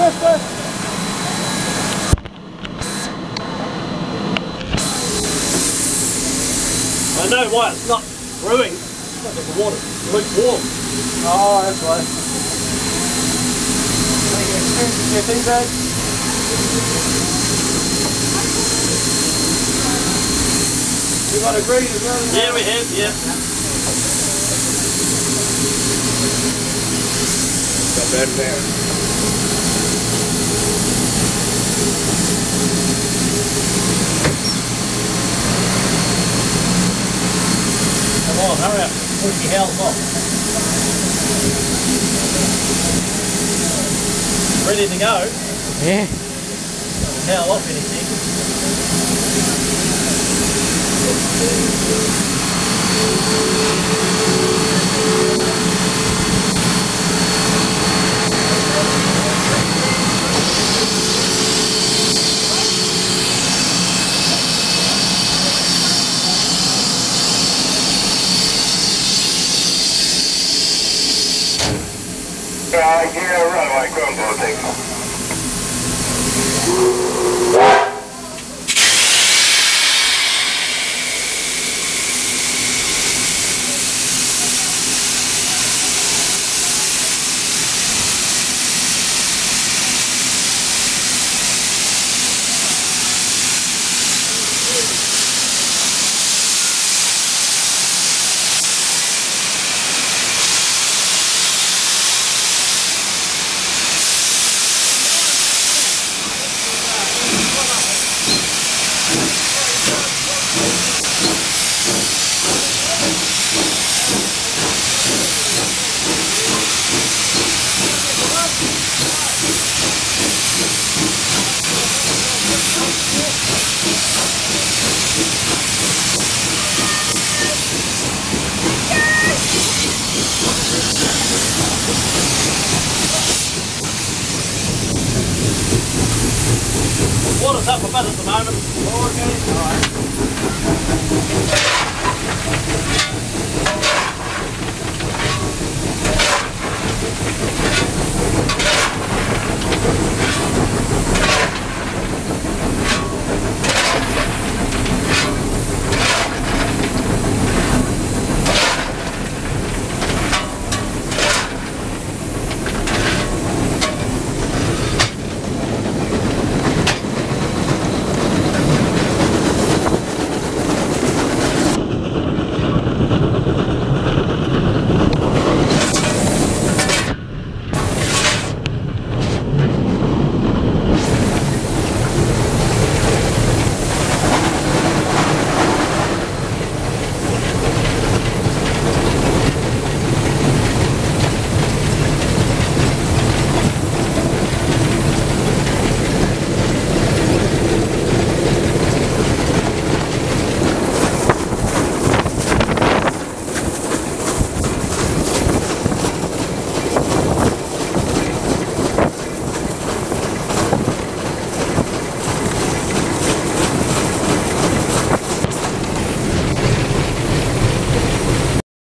I know why it's not brewing. It's not the water. It's lukewarm. Oh, that's why. Make things, eh? You got a green as well? Yeah, we have, yeah. Got better there. Hurry up. Push your helm off. Ready to go. Yeah. Towel off anything. Uh, yeah, away, Chromebook, thank you. up above at the moment. Okay. All right.